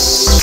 Peace.